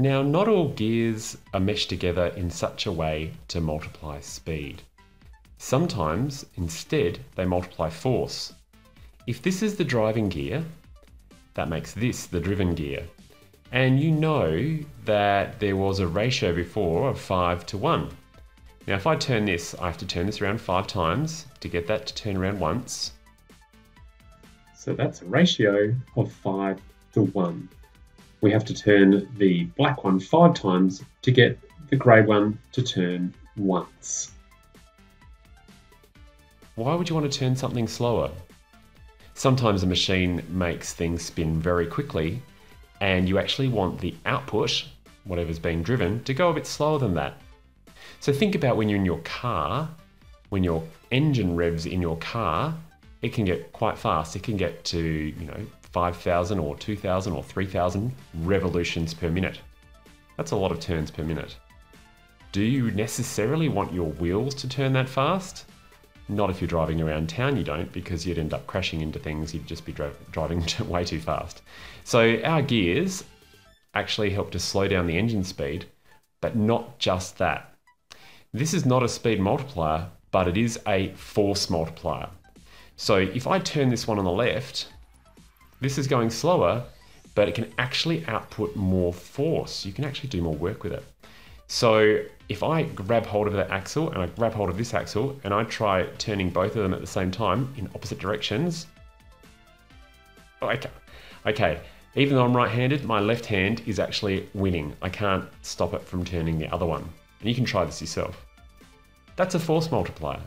Now, not all gears are meshed together in such a way to multiply speed. Sometimes, instead, they multiply force. If this is the driving gear, that makes this the driven gear. And you know that there was a ratio before of 5 to 1. Now if I turn this, I have to turn this around 5 times to get that to turn around once. So that's a ratio of 5 to 1. We have to turn the black one 5 times to get the grey one to turn once. Why would you want to turn something slower? Sometimes a machine makes things spin very quickly and you actually want the output, whatever's being driven, to go a bit slower than that. So think about when you're in your car, when your engine revs in your car, it can get quite fast. It can get to, you know, 5,000 or 2,000 or 3,000 revolutions per minute. That's a lot of turns per minute. Do you necessarily want your wheels to turn that fast? Not if you're driving around town, you don't, because you'd end up crashing into things. You'd just be dri driving way too fast. So, our gears actually help to slow down the engine speed, but not just that. This is not a speed multiplier, but it is a force multiplier. So, if I turn this one on the left, this is going slower, but it can actually output more force. You can actually do more work with it. So if I grab hold of that axle and I grab hold of this axle and I try turning both of them at the same time in opposite directions, okay, okay. Even though I'm right-handed, my left hand is actually winning. I can't stop it from turning the other one. And you can try this yourself. That's a force multiplier.